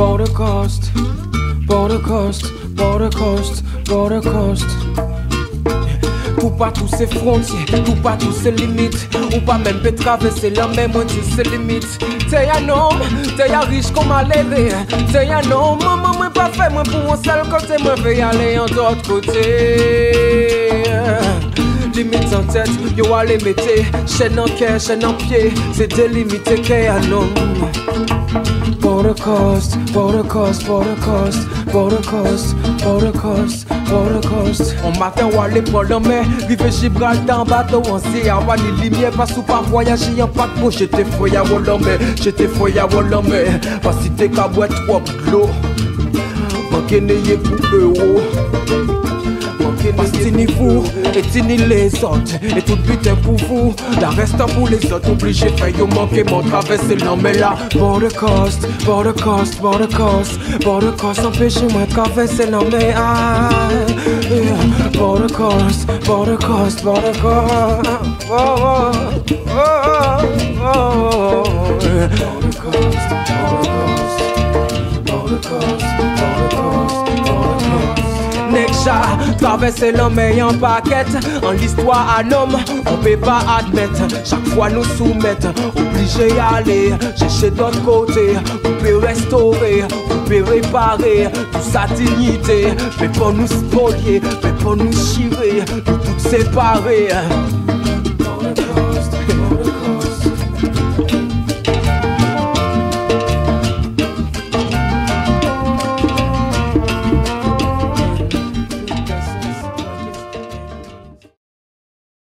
coast, border coast, border coast, border coast. Tout pas tous ces frontières, tout pas tous ces limites Ou pas même peut traverser la même moi dis ces limites T'es un homme, t'es un riche comme à lever T'es un homme, maman moi pas fait moi pour un seul côté Moi vais aller en d'autre côté Limite en tête, yo allez mettre Chaîne en cœur, chaîne en pied C'est délimité qu'est un homme Border coast, border coast, border coast, border coast, border coast, border coast. On matin ou aller prendre la mer, vive Gibraltar en bateau en sea, avoir ni lumière, pas sous pas voyager en paquebot. J'étais fouillé à Wallomé, j'étais fouillé à Wallomé, pas si t'es qu'à boire trop de l'eau. Manquez n'ayez pour euro. Pastini vous, et tini les autres. Et tout est pour vous, la reste pour les autres Obligé faire yo manquer mon traverser l'homme là. Border coast, border coast, border coast Border coast, empêchez-moi de traverser l'homme ah, yeah. Border coast, border coast, border coast oh, oh, oh, oh, yeah. Border coast, border Border coast, traverser l'homme en paquette En l'histoire un homme, on peut pas admettre. Chaque fois nous soumettre, obligé aller Chercher d'autre côté, on peut restaurer On peut réparer toute sa dignité. Mais pour nous spolier, mais pour nous chirer Nous tout séparer